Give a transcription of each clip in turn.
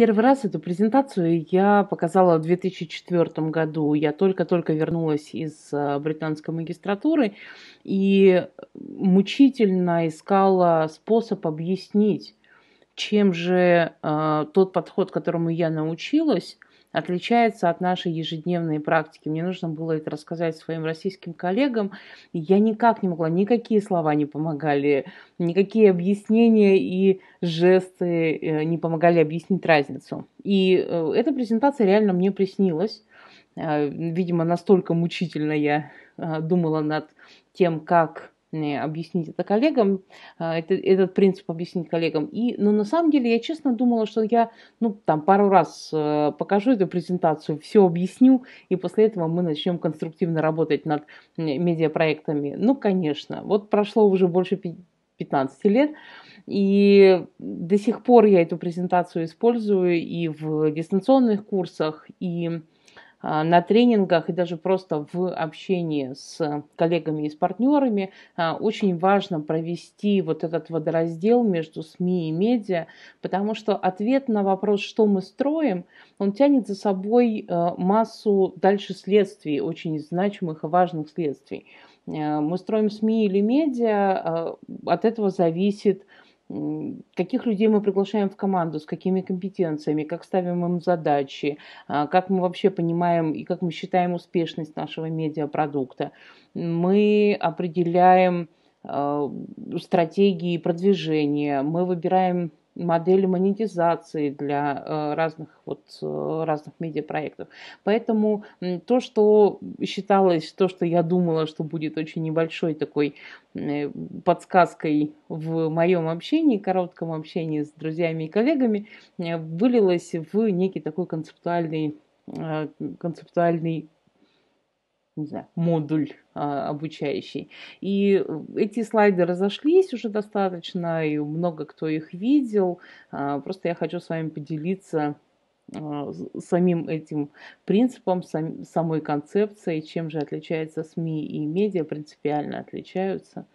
Первый раз эту презентацию я показала в 2004 году. Я только-только вернулась из э, британской магистратуры и мучительно искала способ объяснить, чем же э, тот подход, которому я научилась, отличается от нашей ежедневной практики. Мне нужно было это рассказать своим российским коллегам. Я никак не могла, никакие слова не помогали, никакие объяснения и жесты э, не помогали объяснить разницу. И э, эта презентация реально мне приснилась. Э, видимо, настолько мучительно я думала над тем, как объяснить это коллегам, это, этот принцип объяснить коллегам. И, но на самом деле я честно думала, что я ну, там пару раз э, покажу эту презентацию, все объясню, и после этого мы начнем конструктивно работать над медиапроектами. Ну, конечно, вот прошло уже больше 15 лет, и до сих пор я эту презентацию использую и в дистанционных курсах, и на тренингах и даже просто в общении с коллегами и с партнерами а, очень важно провести вот этот водораздел между СМИ и медиа, потому что ответ на вопрос, что мы строим, он тянет за собой а, массу дальше следствий, очень значимых и важных следствий. Мы строим СМИ или медиа, от этого зависит каких людей мы приглашаем в команду, с какими компетенциями, как ставим им задачи, а, как мы вообще понимаем и как мы считаем успешность нашего медиапродукта. Мы определяем а, стратегии продвижения, мы выбираем модели монетизации для э, разных, вот, э, разных медиапроектов. Поэтому то, что считалось, то, что я думала, что будет очень небольшой такой э, подсказкой в моем общении, коротком общении с друзьями и коллегами, вылилось в некий такой концептуальный, концептуальный не знаю, модуль а, обучающий. И эти слайды разошлись уже достаточно, и много кто их видел. А, просто я хочу с вами поделиться самим этим принципом, сам, самой концепцией, чем же отличается СМИ и медиа, принципиально отличаются.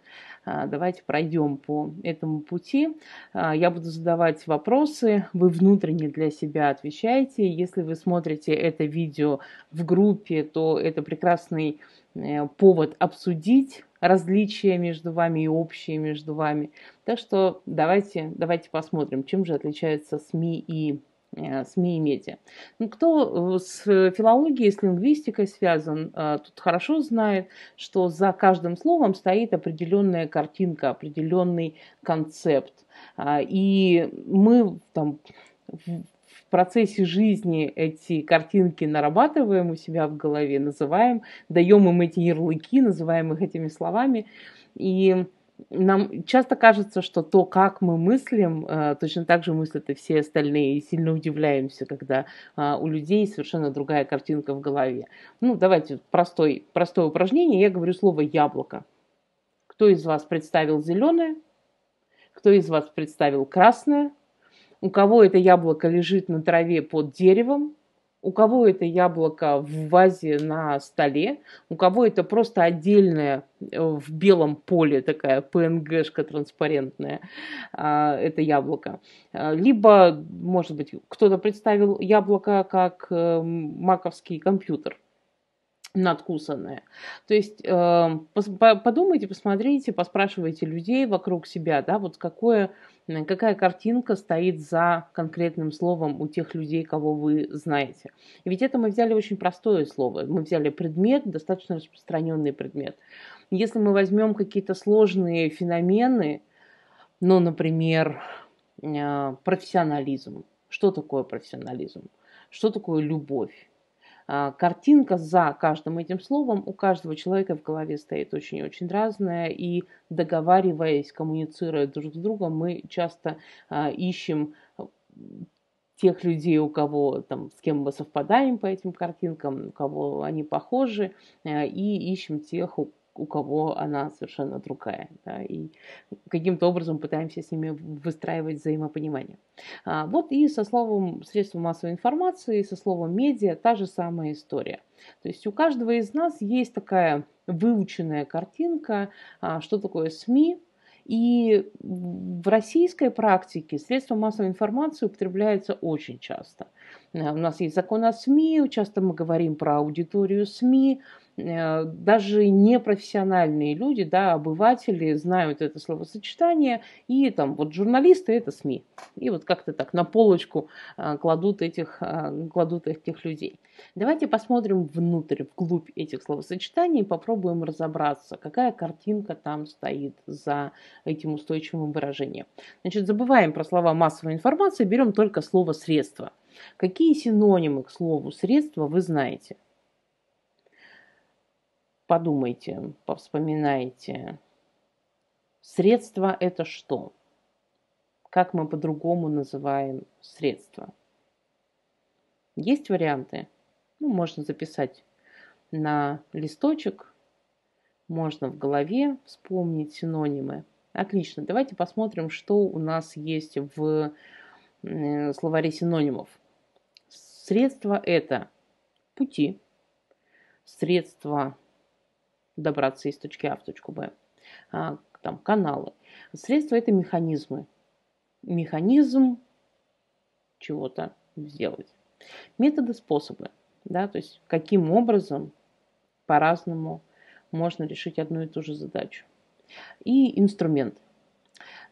А, давайте пройдем по этому пути. А, я буду задавать вопросы, вы внутренне для себя отвечаете. Если вы смотрите это видео в группе, то это прекрасный э, повод обсудить различия между вами и общие между вами. Так что давайте, давайте посмотрим, чем же отличаются СМИ и СМИ и медиа. Ну, кто э, с филологией, с лингвистикой связан, э, тут хорошо знает, что за каждым словом стоит определенная картинка, определенный концепт. А, и мы там в процессе жизни эти картинки нарабатываем у себя в голове, называем, даем им эти ярлыки, называем их этими словами. И нам часто кажется, что то, как мы мыслим, э, точно так же мыслят и все остальные, и сильно удивляемся, когда а, у людей совершенно другая картинка в голове. Ну, давайте простой, простое упражнение. Я говорю слово «яблоко». Кто из вас представил зеленое? Кто из вас представил красное? У кого это яблоко лежит на траве под деревом? У кого это яблоко в вазе на столе, у кого это просто отдельное э, в белом поле такая PNG-шка транспарентная, а, это яблоко. А, либо, может быть, кто-то представил яблоко как э, маковский компьютер надкусанное. То есть э, подумайте, посмотрите, поспрашивайте людей вокруг себя, да, вот какое какая картинка стоит за конкретным словом у тех людей, кого вы знаете. Ведь это мы взяли очень простое слово. Мы взяли предмет, достаточно распространенный предмет. Если мы возьмем какие-то сложные феномены, ну, например, э, профессионализм. Что такое профессионализм? Что такое любовь? А, картинка за каждым этим словом у каждого человека в голове стоит очень-очень разная, и договариваясь, коммуницируя друг с другом, мы часто а, ищем тех людей, у кого там, с кем мы совпадаем по этим картинкам, у кого они похожи, а, и ищем тех, у у кого она совершенно другая. Да, и каким-то образом пытаемся с ними выстраивать взаимопонимание. А, вот и со словом средства массовой информации, со словом медиа та же самая история. То есть у каждого из нас есть такая выученная картинка, а, что такое СМИ, И в российской практике средства массовой информации употребляются очень часто. Э, у нас есть закон о СМИ, часто мы говорим про аудиторию СМИ, Э, даже непрофессиональные люди, да, обыватели знают это словосочетание, и там вот журналисты это СМИ. И вот как-то так на полочку э, кладут этих, кладут этих людей. Давайте посмотрим внутрь, вглубь этих словосочетаний попробуем разобраться, какая картинка там стоит за этим устойчивым выражением. Значит, забываем про слова массовой информации, берем только слово «средство». Какие синонимы к слову «средство» вы знаете? подумайте, повспоминайте. Средство – это что? Как мы по-другому называем средства? Есть варианты? Ну, можно записать на листочек, можно в голове вспомнить синонимы. Отлично, давайте посмотрим, что у нас есть в словаре синонимов. Средства – это пути, средства добраться из точки А в точку Б. А, там каналы. Средства это механизмы. Механизм чего-то сделать. Методы, способы. Да, то есть каким образом по-разному можно решить одну и ту же задачу. И инструмент.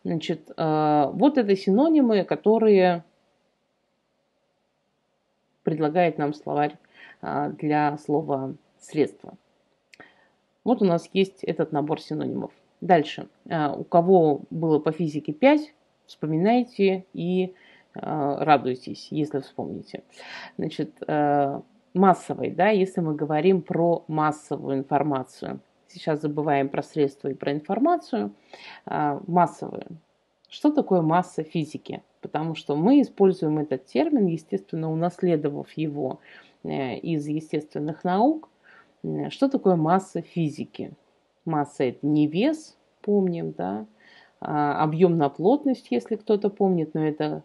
Значит, э, вот это синонимы, которые предлагает нам словарь э, для слова средства. Вот у нас есть этот набор синонимов. Дальше. А, у кого было по физике 5, вспоминайте и а, радуйтесь, если вспомните. Значит, а, массовой, да, если мы говорим про массовую информацию. Сейчас забываем про средства и про информацию. Массовую. Что такое масса физики? Потому что мы используем этот термин, естественно, унаследовав его э, из естественных наук, что такое масса физики? Масса – это не вес, помним, да, а объем на плотность, если кто-то помнит, но это,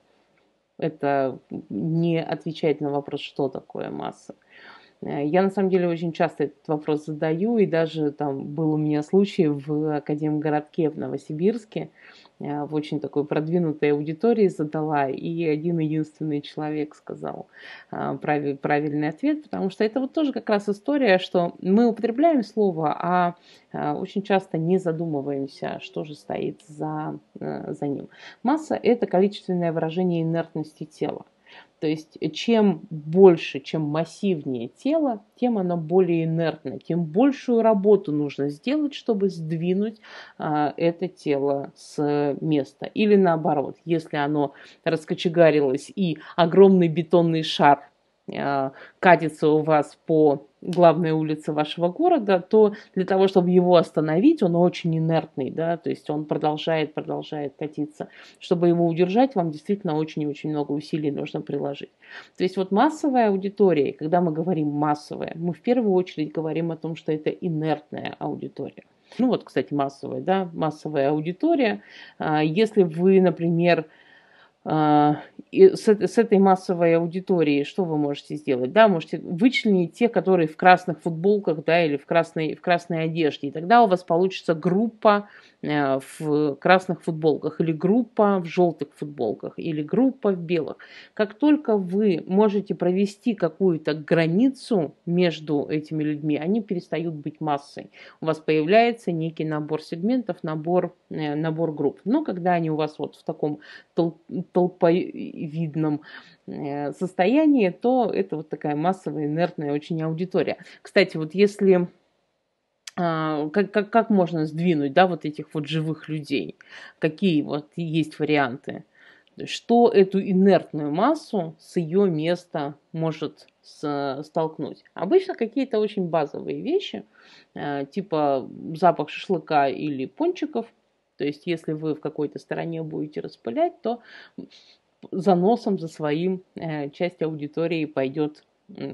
это не отвечает на вопрос, что такое масса. Э, я на самом деле очень часто этот вопрос задаю, и даже там был у меня случай в Академгородке в Новосибирске, Э, в очень такой продвинутой аудитории задала, и один единственный человек сказал э, прав, правильный ответ, потому что это вот тоже как раз история, что мы употребляем слово, а очень часто не задумываемся, что же стоит за, за ним. Масса – это количественное выражение инертности тела. То есть чем больше, чем массивнее тело, тем оно более инертно, тем большую работу нужно сделать, чтобы сдвинуть а, это тело с места. Или наоборот, если оно раскочегарилось и огромный бетонный шар катится у вас по главной улице вашего города, то для того, чтобы его остановить, он очень инертный, да, то есть он продолжает, продолжает катиться. Чтобы его удержать, вам действительно очень и очень много усилий нужно приложить. То есть вот массовая аудитория, когда мы говорим массовая, мы в первую очередь говорим о том, что это инертная аудитория. Ну вот, кстати, массовая, да, массовая аудитория. А, если вы, например, а, и с, с этой массовой аудиторией что вы можете сделать? Да, можете вычленить те, которые в красных футболках, да, или в красной, в красной одежде. И тогда у вас получится группа Э, в красных футболках, или группа в желтых футболках, или группа в белых. Как только вы можете провести какую-то границу между этими людьми, они перестают быть массой. У вас появляется некий набор сегментов, набор, э, набор групп. Но когда они у вас вот в таком толповидном э, состоянии, то это вот такая массовая, инертная очень аудитория. Кстати, вот если а, как, как, как можно сдвинуть, да, вот этих вот живых людей? Какие вот есть варианты? Что эту инертную массу с ее места может с, столкнуть? Обычно какие-то очень базовые вещи, э, типа запах шашлыка или пончиков. То есть, если вы в какой-то стороне будете распылять, то за носом, за своим э, часть аудитории пойдет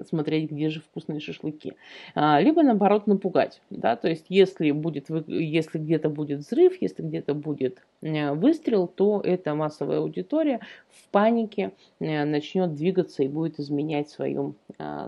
смотреть, где же вкусные шашлыки. А, либо, наоборот, напугать. Да? То есть, если, будет, если где-то будет взрыв, если где-то будет выстрел, то эта массовая аудитория в панике начнет двигаться и будет изменять свою,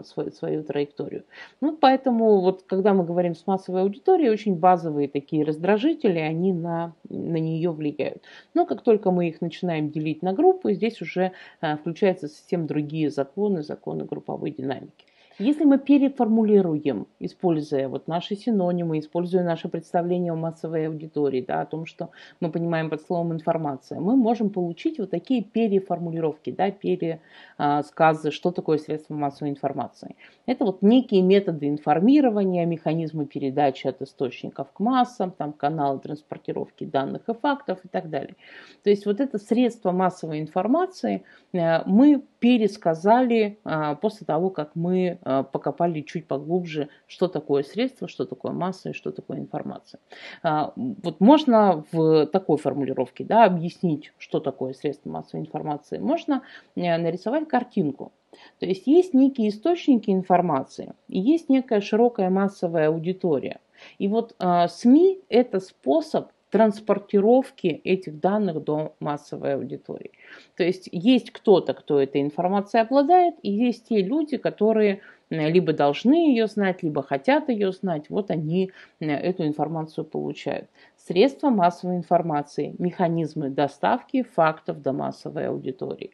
свою, свою траекторию. Ну, поэтому вот когда мы говорим с массовой аудиторией, очень базовые такие раздражители, они на, на нее влияют. Но как только мы их начинаем делить на группы, здесь уже включаются совсем другие законы, законы групповой динамики. Если мы переформулируем, используя вот наши синонимы, используя наше представление о массовой аудитории, да, о том, что мы понимаем под словом информация, мы можем получить вот такие переформулировки, да, пересказы, что такое средство массовой информации. Это вот некие методы информирования, механизмы передачи от источников к массам, там каналы транспортировки данных и фактов и так далее. То есть вот это средство массовой информации э, мы пересказали а, после того, как мы а, покопали чуть поглубже, что такое средство, что такое масса и что такое информация. А, вот можно в такой формулировке да, объяснить, что такое средство массовой информации. Можно э, нарисовать картинку. То есть есть некие источники информации и есть некая широкая массовая аудитория. И вот СМИ – это способ транспортировки этих данных до массовой аудитории. То есть есть кто-то, кто этой информацией обладает, и есть те люди, которые либо должны ее знать, либо хотят ее знать, вот они э, эту информацию получают. Средства массовой информации, механизмы доставки фактов до массовой аудитории.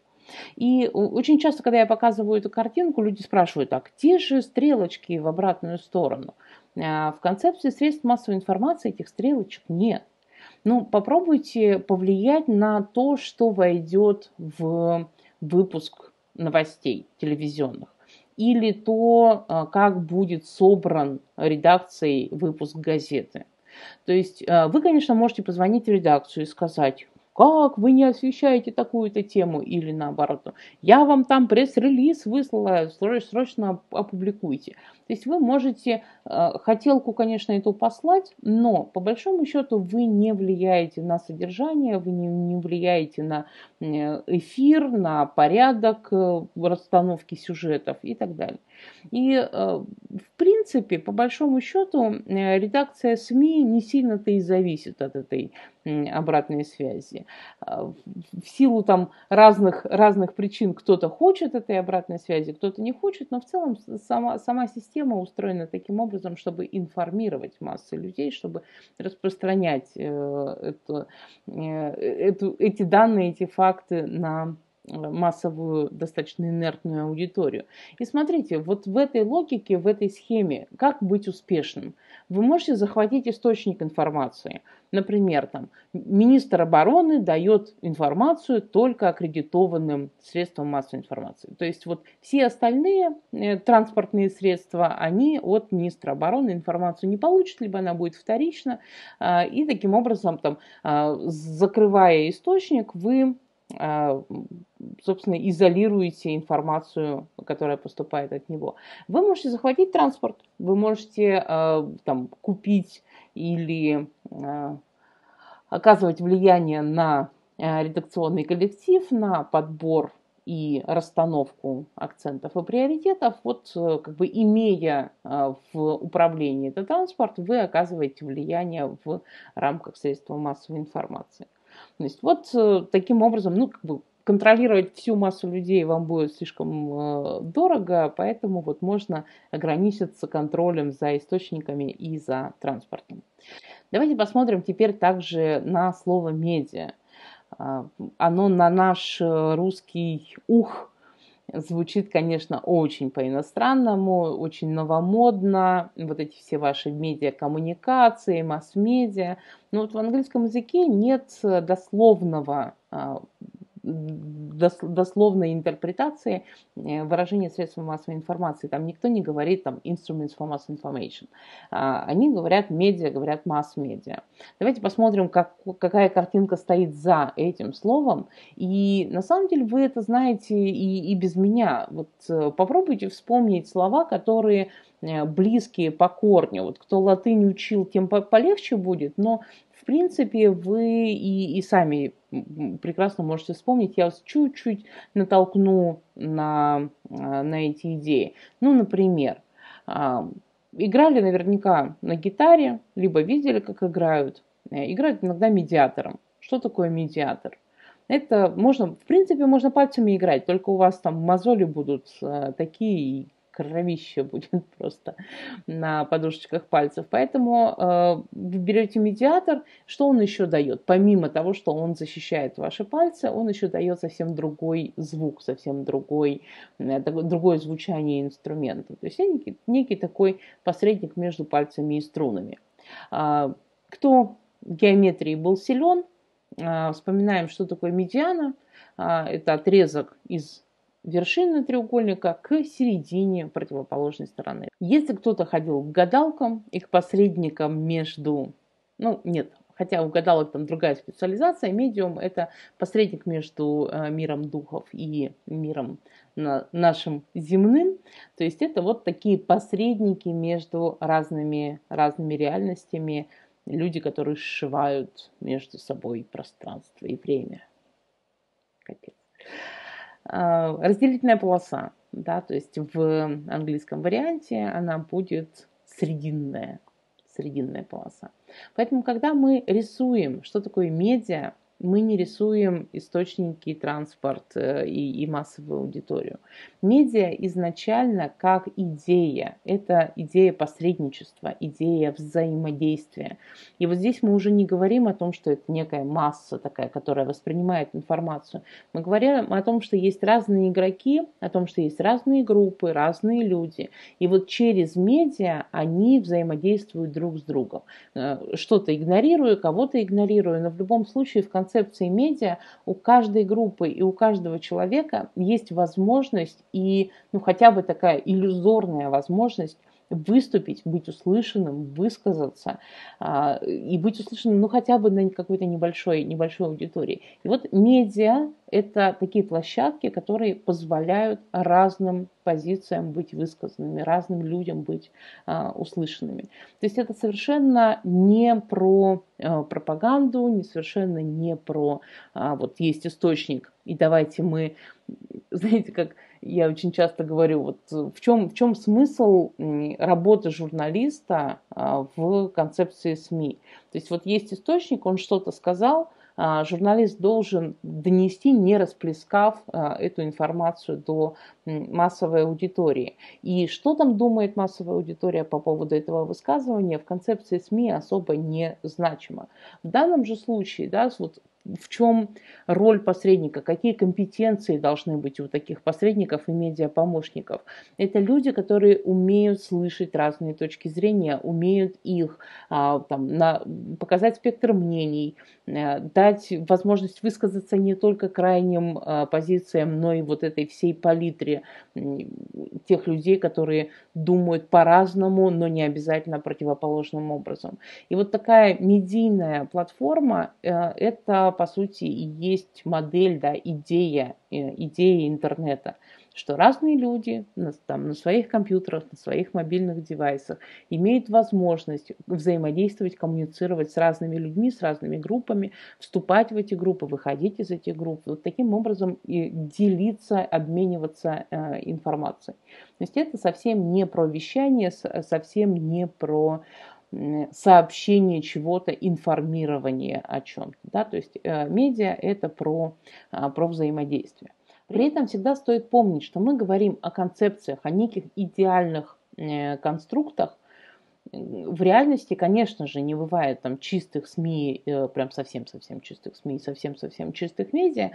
И очень часто, когда я показываю эту картинку, люди спрашивают, а где же стрелочки в обратную сторону? Э, в концепции средств массовой информации этих стрелочек нет. Ну, попробуйте повлиять на то, что войдет в выпуск новостей телевизионных или то, а, как будет собран редакцией выпуск газеты. То есть а, вы, конечно, можете позвонить в редакцию и сказать, как вы не освещаете такую-то тему, или наоборот, я вам там пресс-релиз выслала, срочно опубликуйте. То есть вы можете э, хотелку, конечно, эту послать, но по большому счету вы не влияете на содержание, вы не, не влияете на э, эфир, на порядок э, расстановки сюжетов и так далее. И, в принципе, по большому счету, редакция СМИ не сильно-то и зависит от этой обратной связи. В силу там разных, разных причин кто-то хочет этой обратной связи, кто-то не хочет, но в целом сама, сама система устроена таким образом, чтобы информировать массы людей, чтобы распространять э, эту, э, эту, эти данные, эти факты на массовую, достаточно инертную аудиторию. И смотрите, вот в этой логике, в этой схеме, как быть успешным? Вы можете захватить источник информации. Например, там, министр обороны дает информацию только аккредитованным средствам массовой информации. То есть вот все остальные э, транспортные средства, они от министра обороны информацию не получат, либо она будет вторична. Э, и таким образом, там, э, закрывая источник, вы а, собственно, изолируете информацию, которая поступает от него. Вы можете захватить транспорт, вы можете а, там, купить или а, оказывать влияние на редакционный коллектив, на подбор и расстановку акцентов и приоритетов, вот как бы имея в управлении этот транспорт, вы оказываете влияние в рамках средства массовой информации. То есть вот э, таким образом, ну, как бы контролировать всю массу людей вам будет слишком э, дорого, поэтому вот можно ограничиться контролем за источниками и за транспортом. Давайте посмотрим теперь также на слово медиа. А, оно на наш э, русский ух Звучит, конечно, очень по-иностранному, очень новомодно. Вот эти все ваши медиакоммуникации, масс-медиа. Но вот в английском языке нет дословного а, дословной интерпретации э, выражения средств массовой информации. Там никто не говорит там instruments for mass information. А, они говорят медиа, говорят масс-медиа. Давайте посмотрим, как, какая картинка стоит за этим словом. И на самом деле вы это знаете и, и без меня. Вот э, попробуйте вспомнить слова, которые э, близкие по корню. Вот кто латынь учил, тем полегче будет, но в принципе, вы и, и сами прекрасно можете вспомнить. Я вас чуть-чуть натолкну на, а, на эти идеи. Ну, например, а, играли наверняка на гитаре, либо видели, как играют. Э, играют иногда медиатором. Что такое медиатор? Это можно, в принципе, можно пальцами играть, только у вас там мозоли будут э, такие, кровище будет просто на подушечках пальцев. Поэтому э, вы берете медиатор, что он еще дает? Помимо того, что он защищает ваши пальцы, он еще дает совсем другой звук, совсем другой, э, другое звучание инструмента. То есть некий, некий такой посредник между пальцами и струнами. Э, кто в геометрии был силен, э, вспоминаем, что такое медиана. Э, это отрезок из вершины треугольника к середине противоположной стороны. Если кто-то ходил к гадалкам и к посредникам между, ну нет, хотя у гадалок там другая специализация, медиум это посредник между э, миром духов и миром на, нашим земным, то есть это вот такие посредники между разными, разными реальностями, люди, которые сшивают между собой пространство и время. А, разделительная полоса, да, то есть в английском варианте она будет срединная, срединная полоса. Поэтому, когда мы рисуем, что такое медиа, мы не рисуем источники, транспорт э, и, и массовую аудиторию. Медиа изначально как идея, это идея посредничества, идея взаимодействия. И вот здесь мы уже не говорим о том, что это некая масса такая, которая воспринимает информацию. Мы говорим о том, что есть разные игроки, о том, что есть разные группы, разные люди. И вот через медиа они взаимодействуют друг с другом. Э, что-то игнорируя, кого-то игнорируя, но в любом случае в конце концепции медиа у каждой группы и у каждого человека есть возможность и ну, хотя бы такая иллюзорная возможность выступить, быть услышанным, высказаться а, и быть услышанным, ну, хотя бы на какой-то небольшой, небольшой аудитории. И вот медиа – это такие площадки, которые позволяют разным позициям быть высказанными, разным людям быть а, услышанными. То есть это совершенно не про а, пропаганду, не совершенно не про а, вот есть источник, и давайте мы, знаете, как я очень часто говорю, вот в чем, в чем смысл работы журналиста а, в концепции СМИ. То есть вот есть источник, он что-то сказал, а, журналист должен донести, не расплескав а, эту информацию до массовой аудитории. И что там думает массовая аудитория по поводу этого высказывания, в концепции СМИ особо не значимо. В данном же случае, да, вот в чем роль посредника, какие компетенции должны быть у таких посредников и медиапомощников. Это люди, которые умеют слышать разные точки зрения, умеют их а, там, на, показать спектр мнений, а, дать возможность высказаться не только крайним а, позициям, но и вот этой всей палитре тех людей, которые думают по-разному, но не обязательно противоположным образом. И вот такая медийная платформа э, – это по сути, и есть модель, да, идея, э, идея интернета, что разные люди на, там, на своих компьютерах, на своих мобильных девайсах имеют возможность взаимодействовать, коммуницировать с разными людьми, с разными группами, вступать в эти группы, выходить из этих групп, вот таким образом и делиться, обмениваться э, информацией. То есть это совсем не про вещание, совсем не про сообщение чего-то, информирование о чем-то. Да? То есть э, медиа – это про, а, про взаимодействие. При этом всегда стоит помнить, что мы говорим о концепциях, о неких идеальных э, конструктах, в реальности, конечно же, не бывает там чистых СМИ, э, прям совсем-совсем чистых СМИ, совсем-совсем чистых медиа.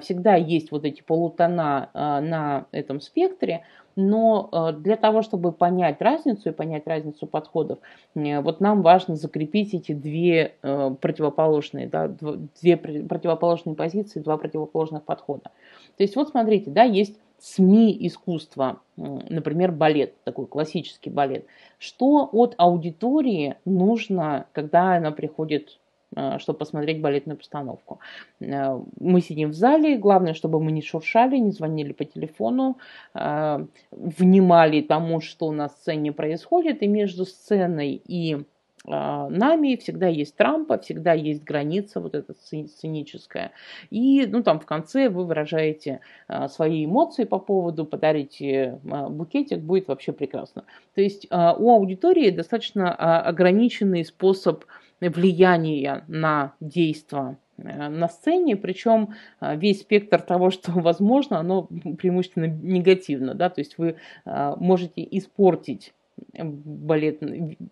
Всегда есть вот эти полутона на этом спектре, но э, для того, чтобы понять разницу и понять разницу подходов, э, вот нам важно закрепить эти две э, противоположные, да, две противоположные позиции, два противоположных подхода. То есть вот смотрите, да, есть СМИ искусства, например, балет, такой классический балет. Что от аудитории нужно, когда она приходит Э, чтобы посмотреть балетную постановку. Э, мы сидим в зале, главное, чтобы мы не шуршали, не звонили по телефону, э, внимали тому, что на сцене происходит, и между сценой и нами всегда есть трампа, всегда есть граница вот эта сценическая. И ну, там в конце вы выражаете свои эмоции по поводу, подарите букетик, будет вообще прекрасно. То есть у аудитории достаточно ограниченный способ влияния на действия на сцене, причем весь спектр того, что возможно, оно преимущественно негативно, да, то есть вы можете испортить балет,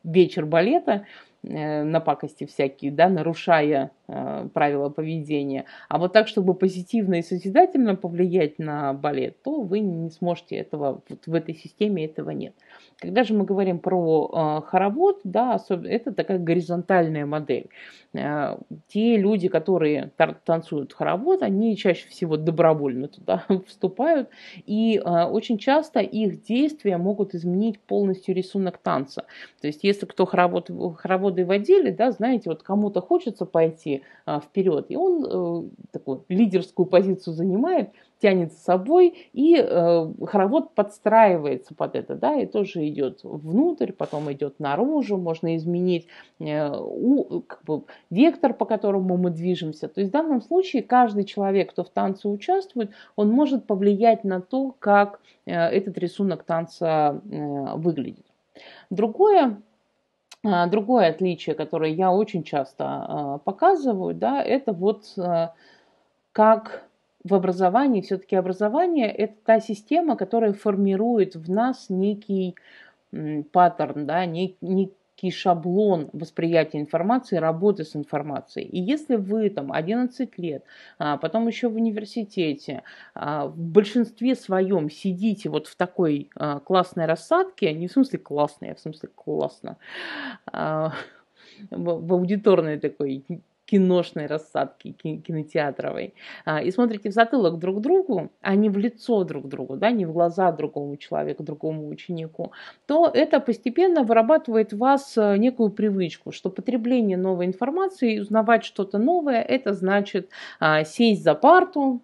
вечер балета, Э, на пакости всякие, да, нарушая э, правила поведения. А вот так, чтобы позитивно и созидательно повлиять на балет, то вы не сможете этого, вот в этой системе этого нет. Когда же мы говорим про э, хоровод, да, это такая горизонтальная модель. Э, те люди, которые танцуют хоровод, они чаще всего добровольно туда вступают, и э, очень часто их действия могут изменить полностью рисунок танца. То есть, если кто хоровод, хоровод годы водили, да, знаете, вот кому-то хочется пойти а, вперед, и он э, такую лидерскую позицию занимает, тянет с собой, и э, хоровод подстраивается под это, да, и тоже идет внутрь, потом идет наружу, можно изменить э, у, как бы, вектор, по которому мы движемся. То есть в данном случае каждый человек, кто в танце участвует, он может повлиять на то, как э, этот рисунок танца э, выглядит. Другое другое отличие, которое я очень часто а, показываю, да, это вот а, как в образовании, все-таки образование – это та система, которая формирует в нас некий паттерн, да, некий некий шаблон восприятия информации, работы с информацией. И если вы там 11 лет, а потом еще в университете, а, в большинстве своем сидите вот в такой а, классной рассадке, не в смысле классной, а в смысле классно, в аудиторной такой киношной рассадки, кинотеатровой, а, и смотрите в затылок друг другу, а не в лицо друг другу, да, не в глаза другому человеку, другому ученику, то это постепенно вырабатывает в вас э, некую привычку, что потребление новой информации, узнавать что-то новое, это значит а, сесть за парту,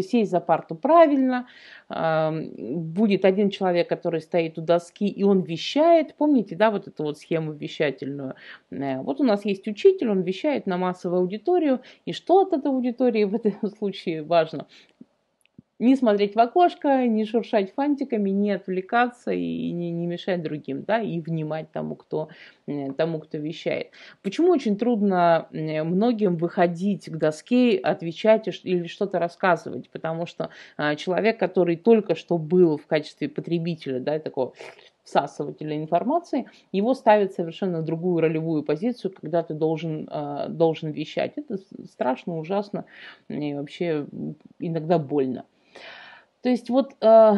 сесть за парту правильно, будет один человек, который стоит у доски, и он вещает. Помните, да, вот эту вот схему вещательную? Э, вот у нас есть учитель, он вещает на массовую аудиторию, и что от этой аудитории в этом случае важно? Не смотреть в окошко, не шуршать фантиками, не отвлекаться и не, не мешать другим, да, и внимать тому, кто, э, тому, кто вещает. Почему очень трудно э, многим выходить к доске, отвечать или что-то рассказывать? Потому что а, человек, который только что был в качестве потребителя, да, такого всасывателя информации, его ставят совершенно другую ролевую позицию, когда ты должен, а, должен вещать. Это страшно, ужасно и вообще иногда больно. То есть вот э,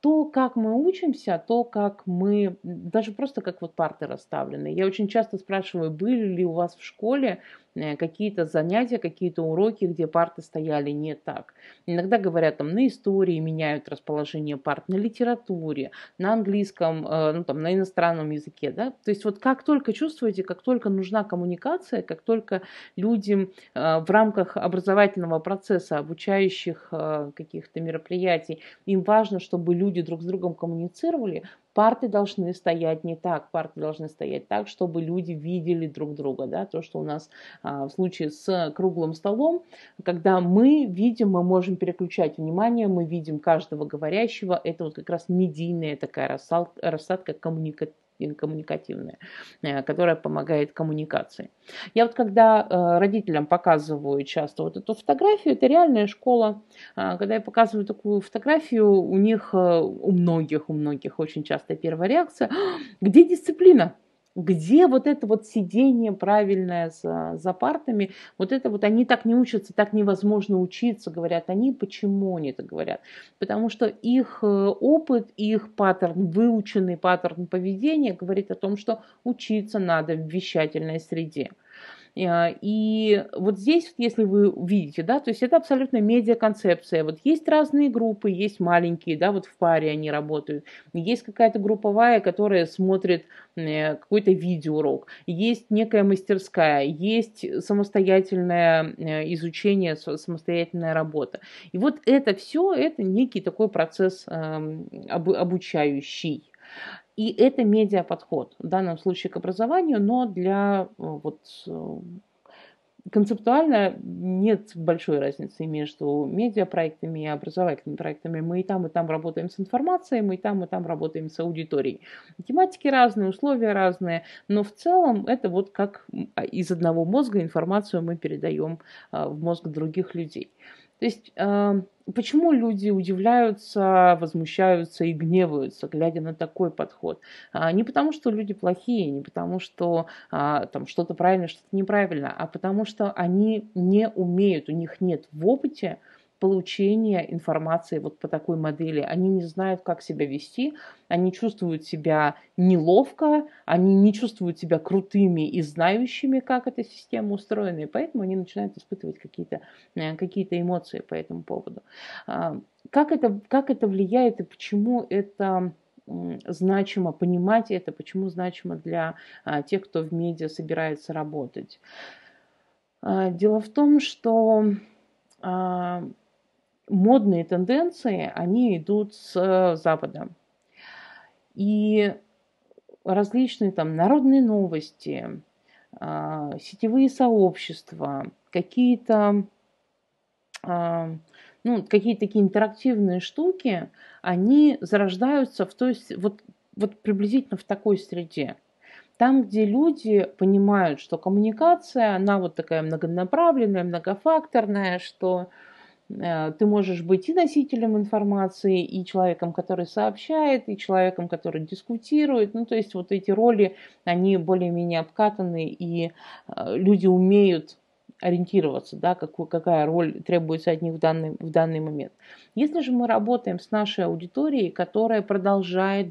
то, как мы учимся, то, как мы, даже просто как вот парты расставлены. Я очень часто спрашиваю, были ли у вас в школе какие-то занятия, какие-то уроки, где парты стояли не так. Иногда говорят там на истории меняют расположение парт, на литературе, на английском, э, ну там на иностранном языке, да. То есть вот как только чувствуете, как только нужна коммуникация, как только людям э, в рамках образовательного процесса, обучающих каких-то мероприятий, им важно, чтобы люди друг с другом коммуницировали, Парты должны стоять не так, парты должны стоять так, чтобы люди видели друг друга, да, то, что у нас а, в случае с круглым столом, когда мы видим, мы можем переключать внимание, мы видим каждого говорящего, это вот как раз медийная такая рассадка коммуникативная коммуникативная, э, которая помогает коммуникации. Я вот когда э, родителям показываю часто вот эту фотографию, это реальная школа. А, когда я показываю такую фотографию, у них, э, у многих, у многих очень часто первая реакция, «А, где дисциплина? Где вот это вот сидение правильное за, за партами, вот это вот они так не учатся, так невозможно учиться, говорят они. Почему они это говорят? Потому что их э, опыт, их паттерн, выученный паттерн поведения говорит о том, что учиться надо в вещательной среде. Э, и вот здесь, если вы видите, да, то есть это абсолютно медиа-концепция. Вот есть разные группы, есть маленькие, да, вот в паре они работают. Есть какая-то групповая, которая смотрит э, какой-то видеоурок. Есть некая мастерская, есть самостоятельное э, изучение, самостоятельная работа. И вот это все, это некий такой процесс эм, обучающий. И это медиа-подход, в данном случае к образованию, но для э, вот, э, концептуально нет большой разницы между медиапроектами и образовательными проектами. Мы и там, и там работаем с информацией, мы и там, и там работаем с аудиторией. Тематики разные, условия разные, но в целом это вот как из одного мозга информацию мы передаем а, в мозг других людей. То есть а, почему люди удивляются, возмущаются и гневаются, глядя на такой подход? А, не потому, что люди плохие, не потому, что а, там что-то правильно, что-то неправильно, а потому что они не умеют, у них нет в опыте получения информации вот по такой модели. Они не знают, как себя вести, они чувствуют себя неловко, они не чувствуют себя крутыми и знающими, как эта система устроена, и поэтому они начинают испытывать какие-то э, какие эмоции по этому поводу. А, как это, как это влияет и почему это значимо понимать это, почему значимо для а, тех, кто в медиа собирается работать. А, дело в том, что модные тенденции, они идут с э, Запада. И различные там народные новости, а, сетевые сообщества, какие-то а, ну, какие-то такие интерактивные штуки, они зарождаются в той, вот, вот приблизительно в такой среде. Там, где люди понимают, что коммуникация, она вот такая многонаправленная, многофакторная, что Э, ты можешь быть и носителем информации, и человеком, который сообщает, и человеком, который дискутирует. Ну, то есть вот эти роли, они более-менее обкатаны, и э, люди умеют ориентироваться, да, какую, какая роль требуется от них в данный, в данный момент. Если же мы работаем с нашей аудиторией, которая продолжает,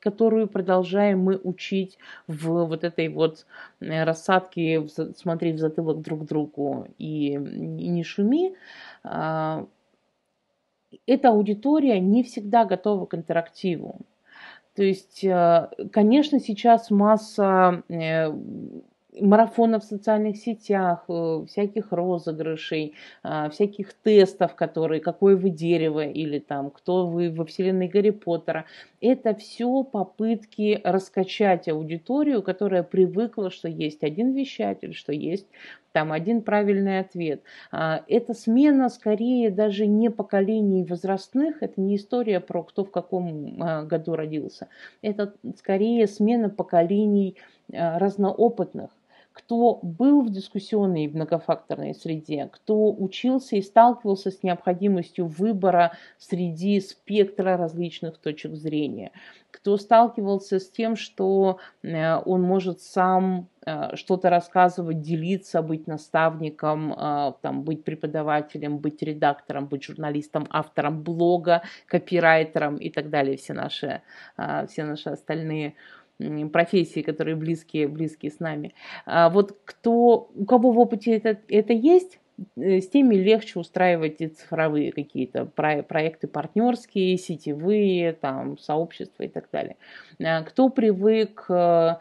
которую продолжаем мы учить в вот этой вот э, рассадке, смотреть в затылок друг другу и, и не шуми, а, эта аудитория не всегда готова к интерактиву. То есть, э, конечно, сейчас масса э, марафонов в социальных сетях, э, всяких розыгрышей, а, всяких тестов, которые, какое вы дерево или там, кто вы во вселенной Гарри Поттера. Это все попытки раскачать аудиторию, которая привыкла, что есть один вещатель, что есть там один правильный ответ. А, это смена скорее даже не поколений возрастных, это не история про кто в каком а, году родился, это скорее смена поколений разноопытных кто был в дискуссионной и многофакторной среде, кто учился и сталкивался с необходимостью выбора среди спектра различных точек зрения, кто сталкивался с тем, что э, он может сам э, что-то рассказывать, делиться, быть наставником, э, там, быть преподавателем, быть редактором, быть журналистом, автором блога, копирайтером и так далее, все наши, все наши остальные профессии, которые близкие, близкие с нами. А вот кто, у кого в опыте это, это есть, с теми легче устраивать и цифровые какие-то проекты партнерские, сетевые, там, сообщества и так далее. А кто привык, э,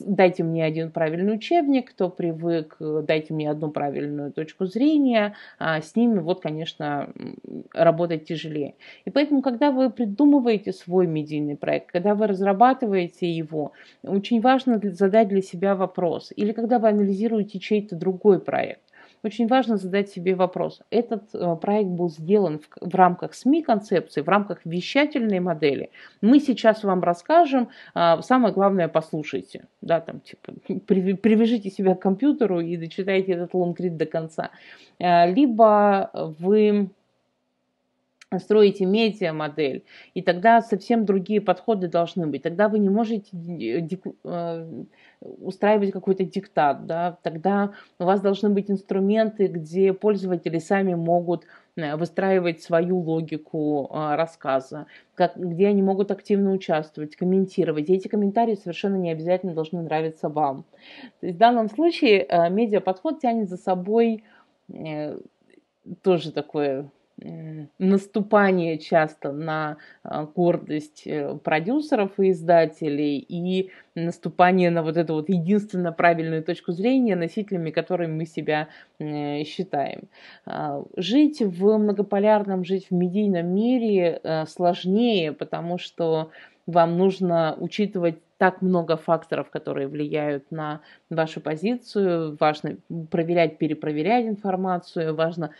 дайте мне один правильный учебник, кто привык, э, дайте мне одну правильную точку зрения, а с ними вот, конечно, работать тяжелее. И поэтому, когда вы придумываете свой медийный проект, когда вы разрабатываете его, очень важно задать для себя вопрос. Или когда вы анализируете чей-то другой проект, очень важно задать себе вопрос. Этот э, проект был сделан в, в рамках СМИ-концепции, в рамках вещательной модели. Мы сейчас вам расскажем, а, самое главное послушайте. Да, там, типа, привяжите себя к компьютеру и дочитайте этот лонгрид до конца. Э, либо вы строите медиа-модель, и тогда совсем другие подходы должны быть. Тогда вы не можете э, устраивать какой-то диктат, да? тогда у вас должны быть инструменты, где пользователи сами могут э, выстраивать свою логику э, рассказа, как, где они могут активно участвовать, комментировать. И эти комментарии совершенно не обязательно должны нравиться вам. То есть в данном случае медиа-подход тянет за собой тоже такое наступание часто на а, гордость э, продюсеров и издателей и наступание на вот эту вот единственно правильную точку зрения, носителями которой мы себя считаем. А, жить в многополярном, жить в медийном мире э, сложнее, потому что вам нужно учитывать так много факторов, которые влияют на вашу позицию. Важно проверять, перепроверять информацию. Важно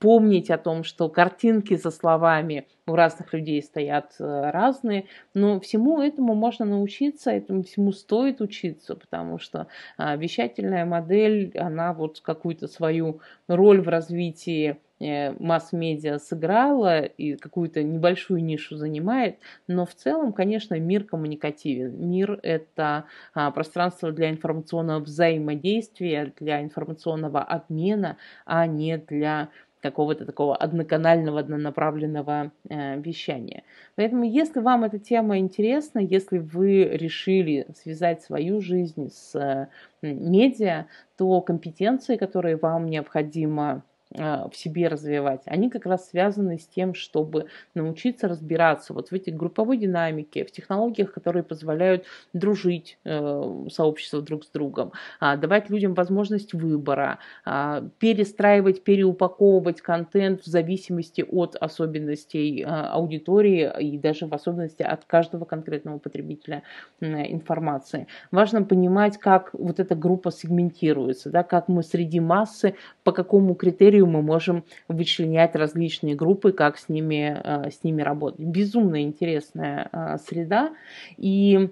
помнить о том, что картинки со словами у разных людей стоят э, разные. Но всему этому можно научиться, этому всему стоит учиться, потому что а, вещательная модель, она вот какую-то свою роль в развитии Э, масс-медиа сыграла и какую-то небольшую нишу занимает, но в целом, конечно, мир коммуникативен. Мир – это а, пространство для информационного взаимодействия, для информационного обмена, а не для какого-то такого одноканального, однонаправленного э, вещания. Поэтому, если вам эта тема интересна, если вы решили связать свою жизнь с э, медиа, то компетенции, которые вам необходимо в себе развивать, они как раз связаны с тем, чтобы научиться разбираться вот в этих групповой динамике, в технологиях, которые позволяют дружить э, сообщество друг с другом, э, давать людям возможность выбора, э, перестраивать, переупаковывать контент в зависимости от особенностей э, аудитории и даже в особенности от каждого конкретного потребителя информации. Важно понимать, как вот эта группа сегментируется, да, как мы среди массы, по какому критерию категорию мы можем вычленять различные группы, как с ними, э, с ними работать. Безумно интересная э, среда. И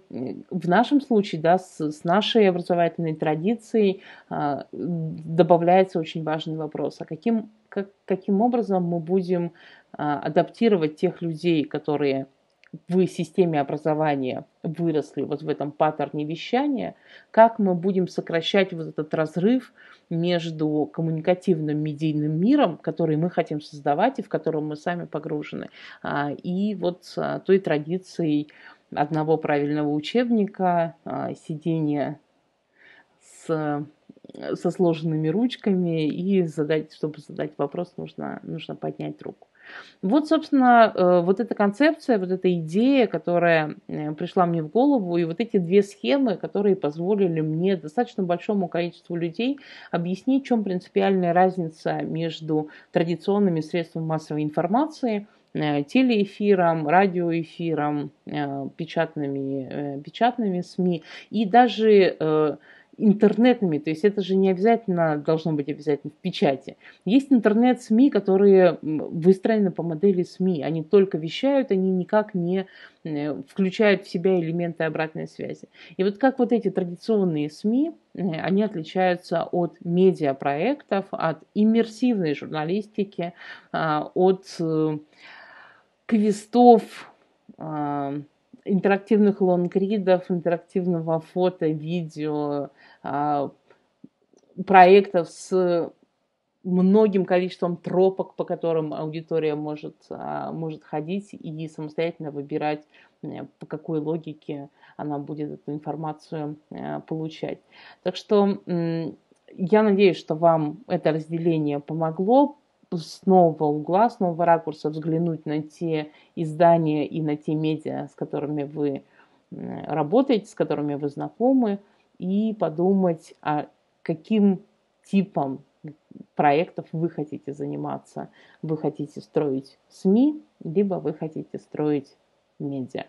в нашем случае, да, с, с нашей образовательной традицией э, добавляется очень важный вопрос, а каким, как, каким образом мы будем адаптировать тех людей, которые в системе образования выросли вот в этом паттерне вещания, как мы будем сокращать вот этот разрыв между коммуникативным медийным миром, который мы хотим создавать и в котором мы сами погружены, а, и вот а, той традицией одного правильного учебника, а, сидения с со сложенными ручками и задать, чтобы задать вопрос, нужно, нужно поднять руку. Вот, собственно, э, вот эта концепция, вот эта идея, которая э, пришла мне в голову, и вот эти две схемы, которые позволили мне достаточно большому количеству людей объяснить, в чем принципиальная разница между традиционными средствами массовой информации, э, телеэфиром, радиоэфиром, печатными, печатными СМИ и даже интернетными, то есть это же не обязательно должно быть обязательно в печати. Есть интернет-СМИ, которые выстроены по модели СМИ, они только вещают, они никак не э, включают в себя элементы обратной связи. И вот как вот эти традиционные СМИ, э, они отличаются от медиапроектов, от иммерсивной журналистики, а, от э, квестов, а, интерактивных лонгридов, интерактивного фото, видео, а, проектов с многим количеством тропок, по которым аудитория может, а, может ходить и самостоятельно выбирать, по какой логике она будет эту информацию э, получать. Так что я надеюсь, что вам это разделение помогло с нового угла, с нового ракурса взглянуть на те издания и на те медиа, с которыми вы работаете, с которыми вы знакомы, и подумать, а каким типом проектов вы хотите заниматься. Вы хотите строить СМИ, либо вы хотите строить медиа.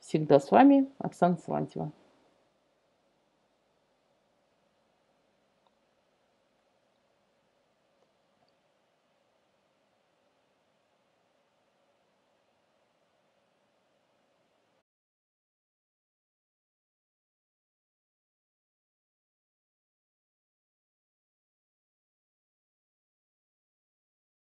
Всегда с вами Оксана Салантьева.